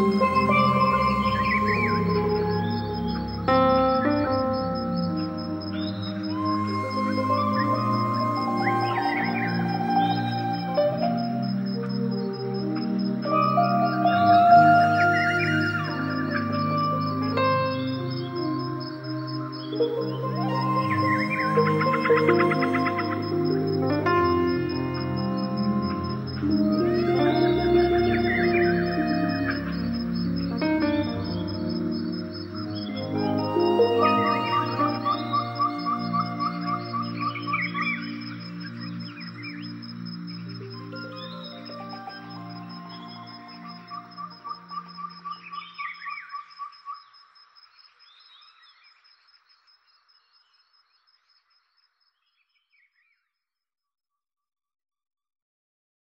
Música